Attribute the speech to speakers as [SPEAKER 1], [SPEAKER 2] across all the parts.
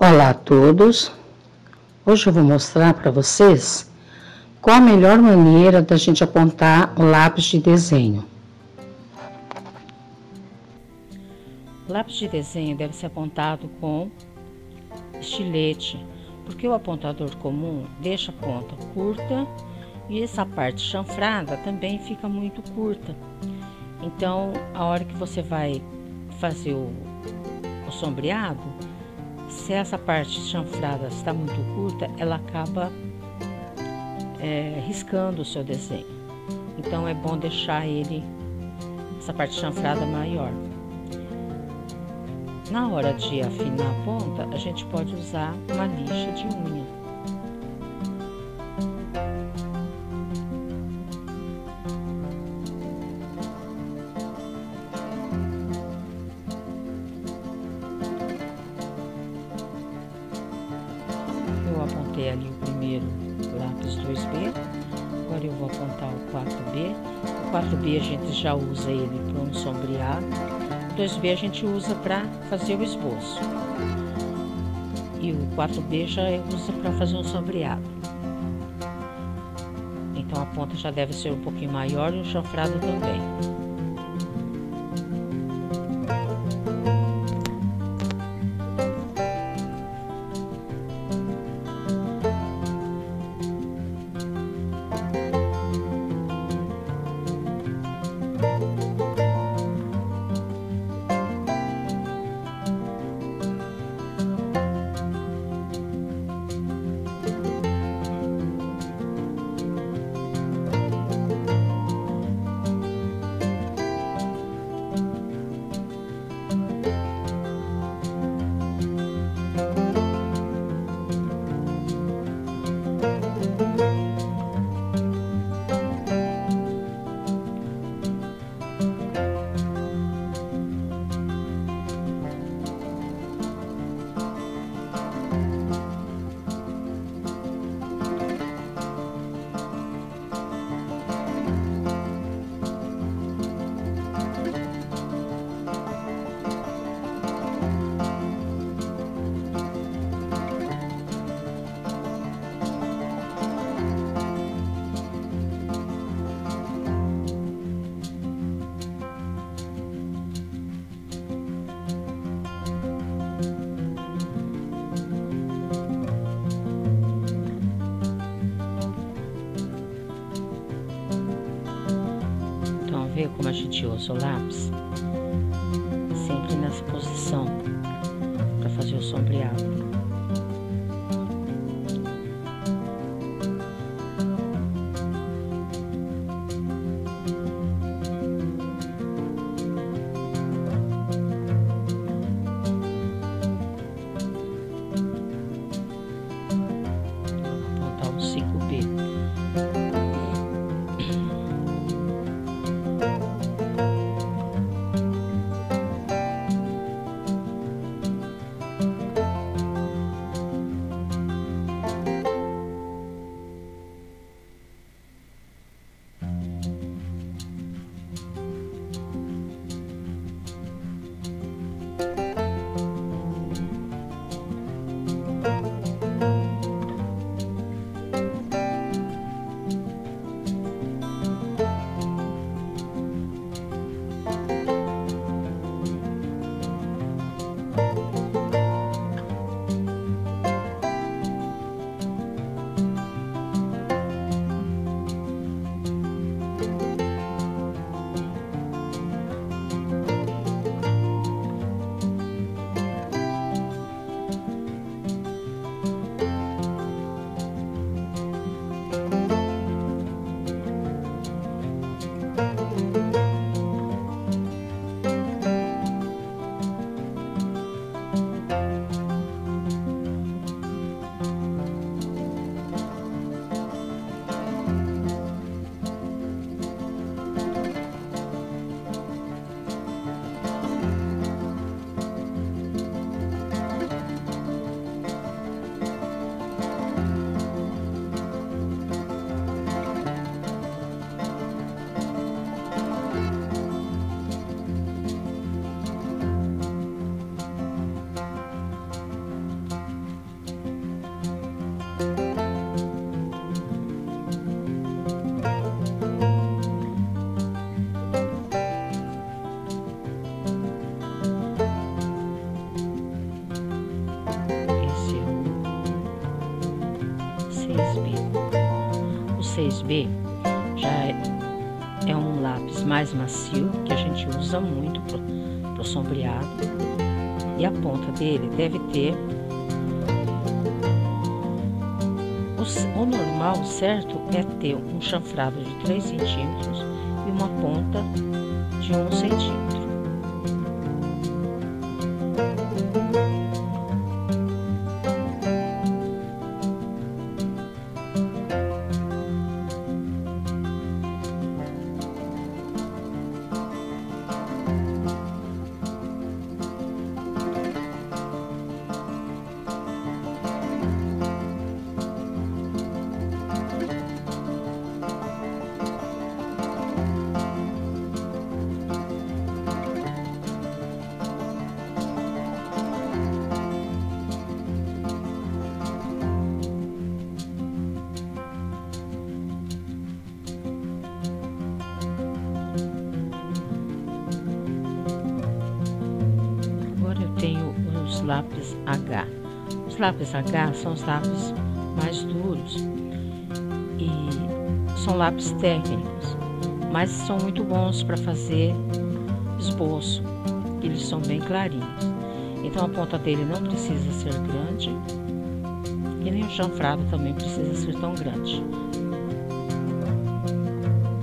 [SPEAKER 1] Olá a todos! Hoje eu vou mostrar para vocês qual a melhor maneira da gente apontar o lápis de desenho.
[SPEAKER 2] O lápis de desenho deve ser apontado com estilete, porque o apontador comum deixa a ponta curta e essa parte chanfrada também fica muito curta. Então, a hora que você vai fazer o, o sombreado, se essa parte chanfrada está muito curta, ela acaba é, riscando o seu desenho. Então, é bom deixar ele, essa parte chanfrada maior. Na hora de afinar a ponta, a gente pode usar uma lixa de unha. Apontei ali o primeiro lápis 2B, agora eu vou apontar o 4B. O 4B a gente já usa ele para um sombreado 2B a gente usa para fazer o esboço. E o 4B já usa para fazer um sombreado. Então a ponta já deve ser um pouquinho maior e o chanfrado também. Como a gente usa o lápis? Sempre nessa posição para fazer o sombreado. 6B já é, é um lápis mais macio, que a gente usa muito para o sombreado. E a ponta dele deve ter o, o normal, certo, é ter um chanfrado de 3 centímetros e uma ponta de 1 centímetro. Lápis H. Os lápis H são os lápis mais duros e são lápis técnicos, mas são muito bons para fazer esboço, eles são bem clarinhos. Então a ponta dele não precisa ser grande e nem o chanfrado também precisa ser tão grande.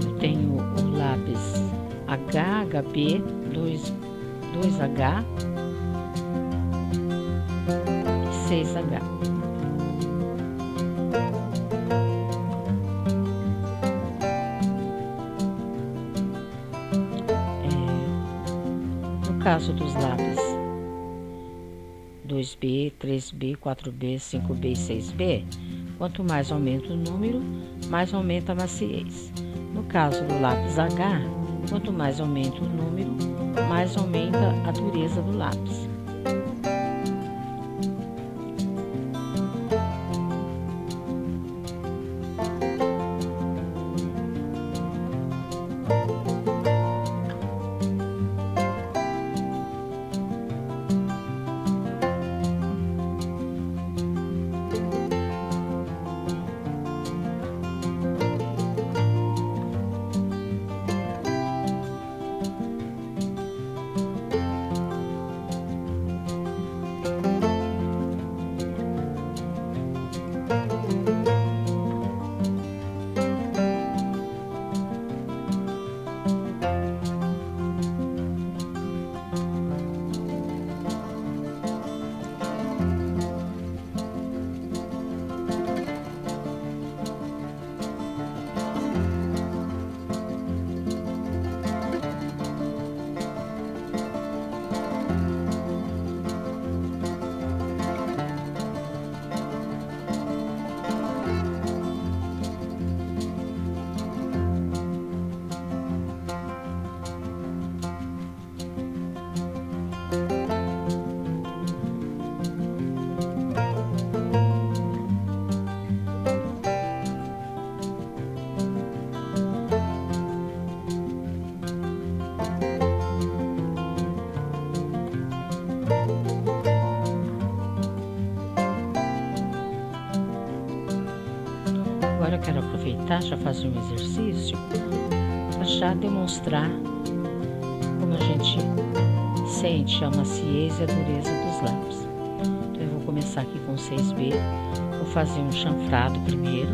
[SPEAKER 2] Eu tenho o lápis HHB 2, 2H 6H. É, no caso dos lápis 2B, 3B, 4B, 5B e 6B, quanto mais aumenta o número, mais aumenta a maciez. No caso do lápis H, quanto mais aumenta o número, mais aumenta a dureza do lápis. Já fazer um exercício para já demonstrar como a gente sente a maciez e a dureza dos lápis. Então eu vou começar aqui com 6B, vou fazer um chanfrado primeiro.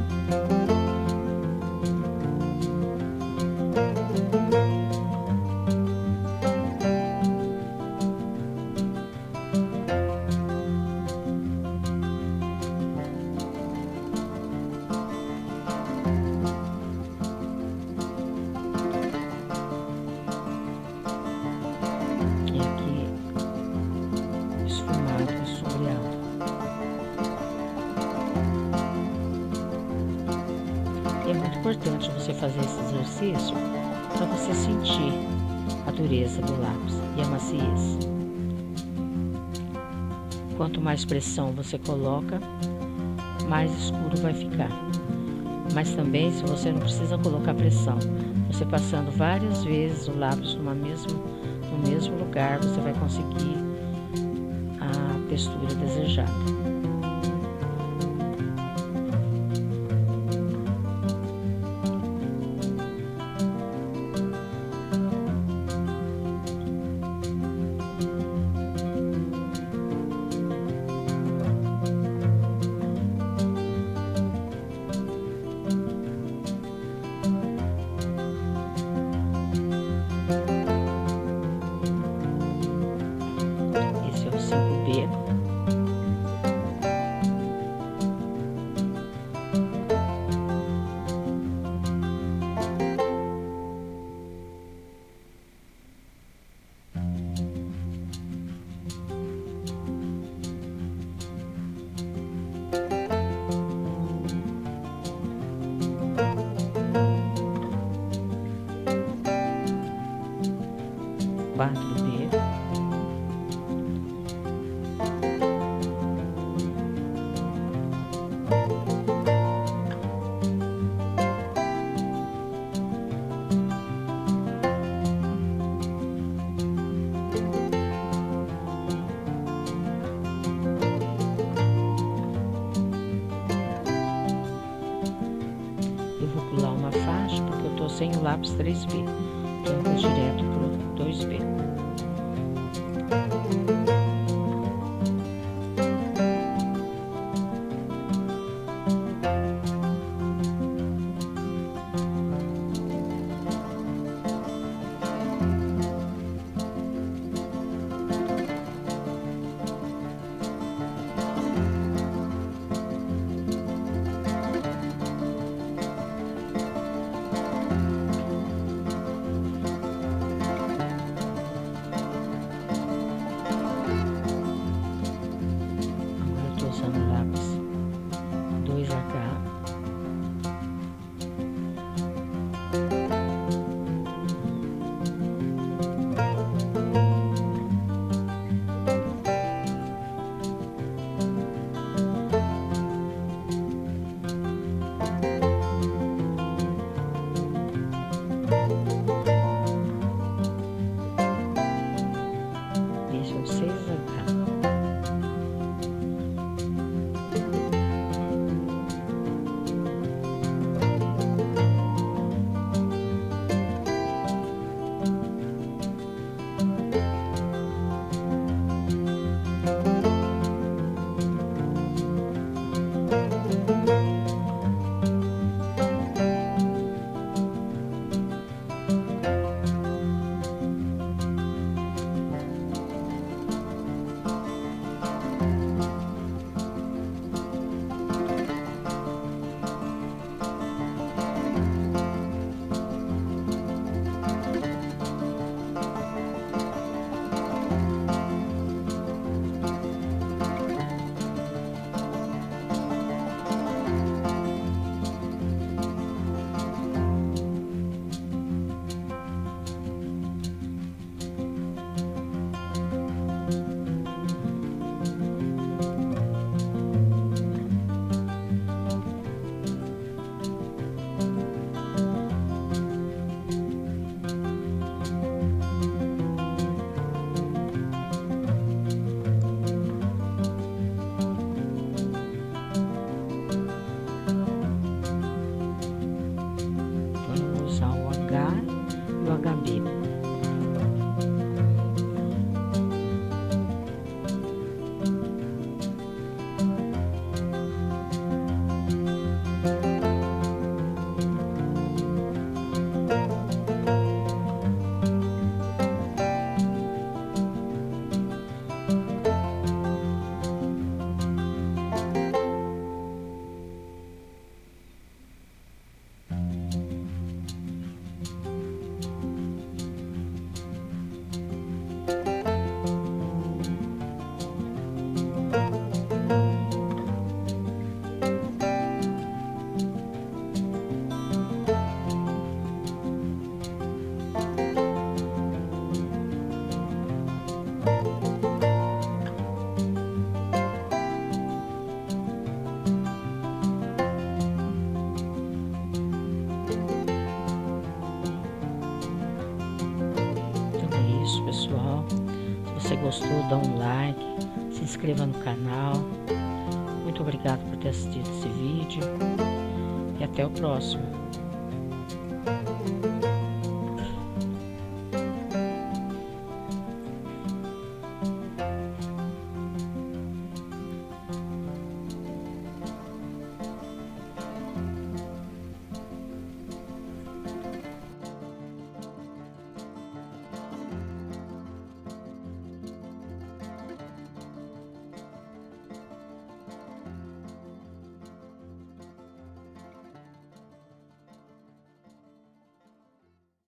[SPEAKER 2] Exercício para você sentir a dureza do lápis e a maciez. Quanto mais pressão você coloca, mais escuro vai ficar. Mas também, se você não precisa colocar pressão, você passando várias vezes o lápis numa no mesmo lugar, você vai conseguir a textura desejada. O lápis 3B. Então, eu vou direto gostou, dá um like, se inscreva no canal. Muito obrigado por ter assistido esse vídeo e até o próximo.